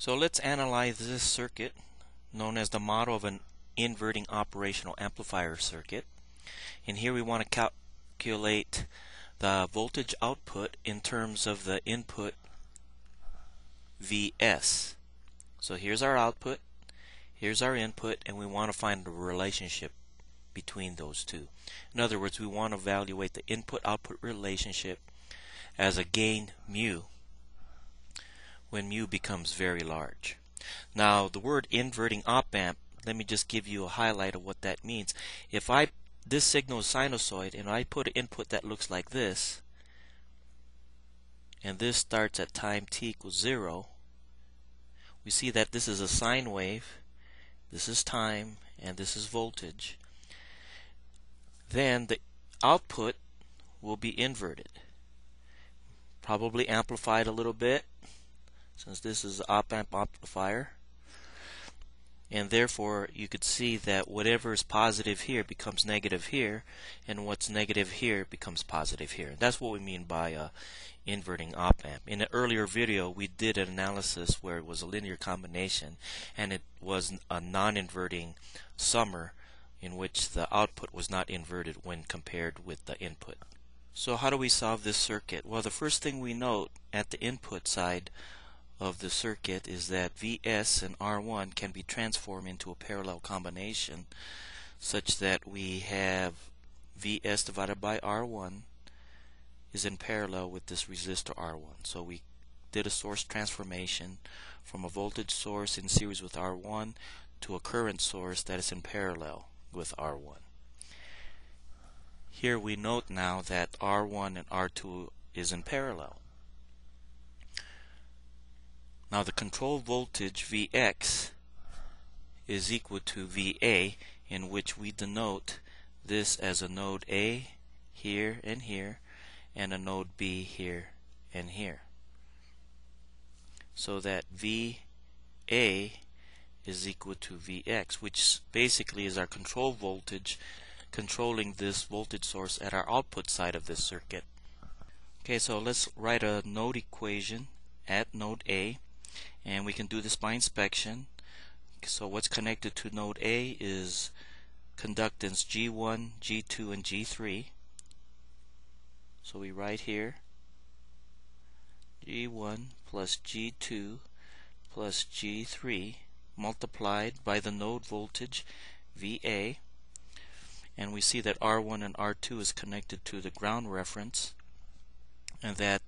So let's analyze this circuit known as the model of an inverting operational amplifier circuit. And here we want to calculate the voltage output in terms of the input Vs. So here's our output, here's our input, and we want to find the relationship between those two. In other words, we want to evaluate the input-output relationship as a gain mu when mu becomes very large. Now the word inverting op amp, let me just give you a highlight of what that means. If I this signal is sinusoid and I put an input that looks like this and this starts at time t equals 0 we see that this is a sine wave this is time and this is voltage then the output will be inverted probably amplified a little bit since this is op amp amplifier and therefore you could see that whatever is positive here becomes negative here and what's negative here becomes positive here. That's what we mean by uh, inverting op amp in an earlier video we did an analysis where it was a linear combination and it was a non-inverting summer in which the output was not inverted when compared with the input. So how do we solve this circuit? Well the first thing we note at the input side of the circuit is that Vs and R1 can be transformed into a parallel combination such that we have Vs divided by R1 is in parallel with this resistor R1. So we did a source transformation from a voltage source in series with R1 to a current source that is in parallel with R1. Here we note now that R1 and R2 is in parallel. Now the control voltage Vx is equal to VA in which we denote this as a node A here and here and a node B here and here. So that VA is equal to Vx which basically is our control voltage controlling this voltage source at our output side of this circuit. Okay, so let's write a node equation at node A and we can do this by inspection. So what's connected to node A is conductance G1, G2 and G3 so we write here G1 plus G2 plus G3 multiplied by the node voltage VA and we see that R1 and R2 is connected to the ground reference and that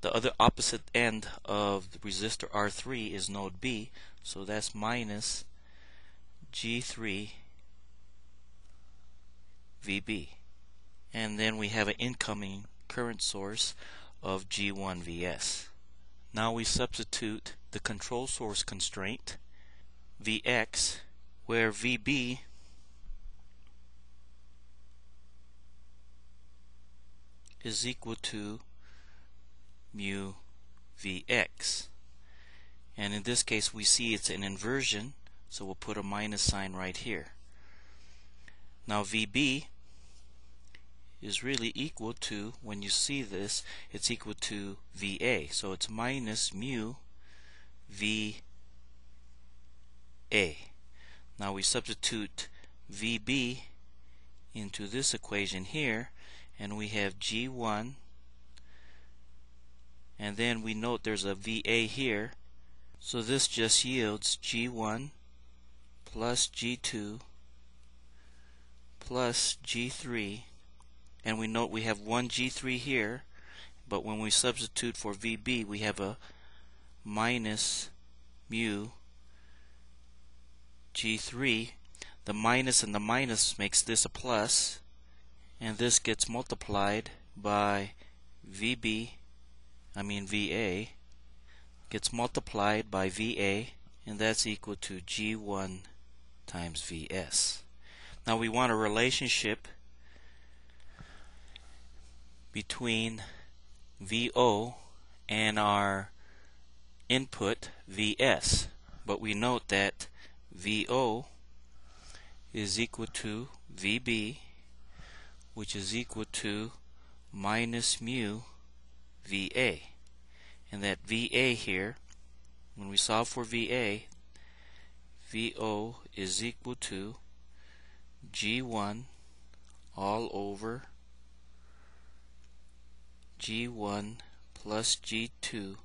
the other opposite end of the resistor R3 is node B, so that's minus G3 VB. And then we have an incoming current source of G1 VS. Now we substitute the control source constraint Vx where VB is equal to mu Vx. And in this case we see it's an inversion, so we'll put a minus sign right here. Now VB is really equal to, when you see this, it's equal to VA. So it's minus mu VA. Now we substitute VB into this equation here, and we have G1 and then we note there's a VA here. So this just yields G1 plus G2 plus G3 and we note we have one G3 here but when we substitute for VB we have a minus mu G3 the minus and the minus makes this a plus and this gets multiplied by VB I mean VA gets multiplied by VA and that's equal to G1 times VS. Now we want a relationship between VO and our input VS but we note that VO is equal to VB which is equal to minus mu VA and that VA here when we solve for VA, VO is equal to G1 all over G1 plus G2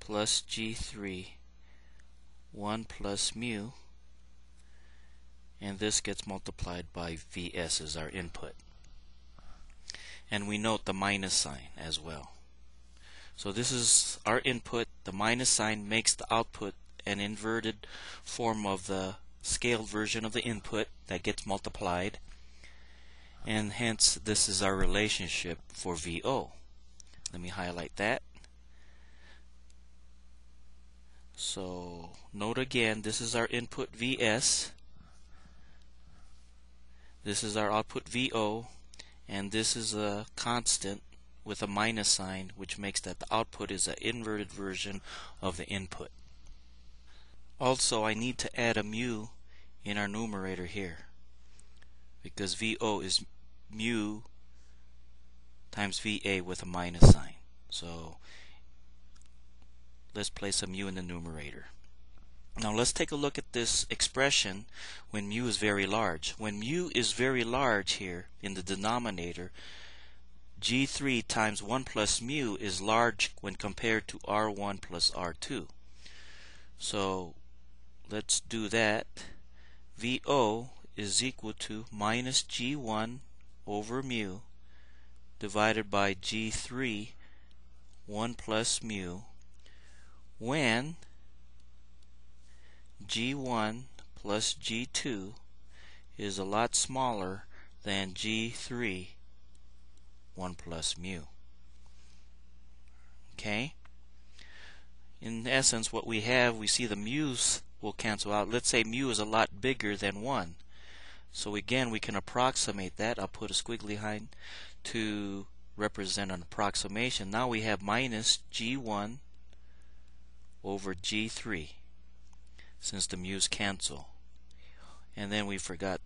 plus G3 1 plus mu and this gets multiplied by Vs as our input. And we note the minus sign as well. So this is our input. The minus sign makes the output an inverted form of the scaled version of the input that gets multiplied. And hence this is our relationship for VO. Let me highlight that. So note again, this is our input Vs this is our output VO and this is a constant with a minus sign which makes that the output is an inverted version of the input. Also I need to add a mu in our numerator here because VO is mu times VA with a minus sign. So let's place a mu in the numerator. Now let's take a look at this expression when mu is very large. When mu is very large here in the denominator, g3 times 1 plus mu is large when compared to r1 plus r2. So let's do that. VO is equal to minus g1 over mu divided by g3 1 plus mu when G1 plus G2 is a lot smaller than G3 1 plus mu. Okay? In essence, what we have, we see the mu's will cancel out. Let's say mu is a lot bigger than 1. So again, we can approximate that. I'll put a squiggly line to represent an approximation. Now we have minus G1 over G3 since the mu's cancel. And then we forgot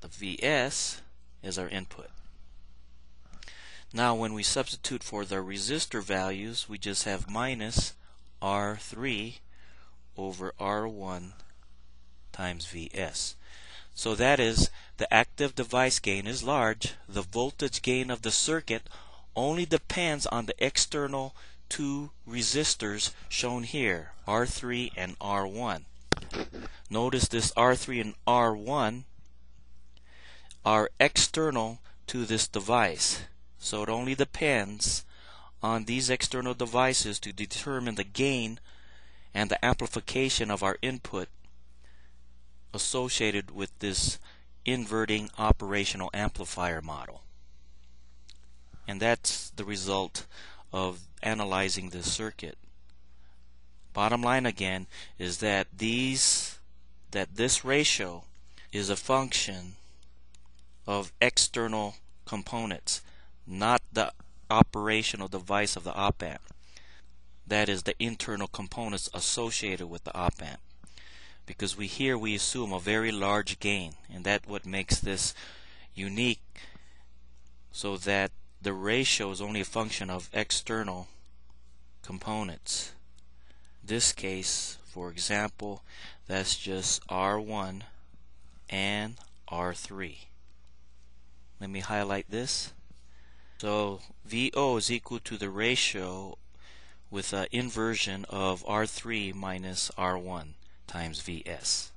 the Vs as our input. Now when we substitute for the resistor values, we just have minus R3 over R1 times Vs. So that is the active device gain is large. The voltage gain of the circuit only depends on the external two resistors shown here, R3 and R1. Notice this R3 and R1 are external to this device. So it only depends on these external devices to determine the gain and the amplification of our input associated with this inverting operational amplifier model. And that's the result of analyzing this circuit. Bottom line again is that these that this ratio is a function of external components, not the operational device of the op amp. That is the internal components associated with the op amp. Because we here we assume a very large gain, and that what makes this unique so that the ratio is only a function of external components this case, for example, that's just R1 and R3. Let me highlight this. So VO is equal to the ratio with an inversion of R3 minus R1 times VS.